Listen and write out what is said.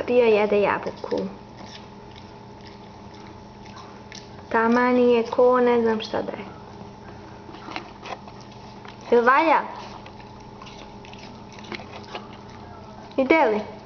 krokodil jede jabuku. Taman je ko, ne znam šta da je. Jel valja? Ide li?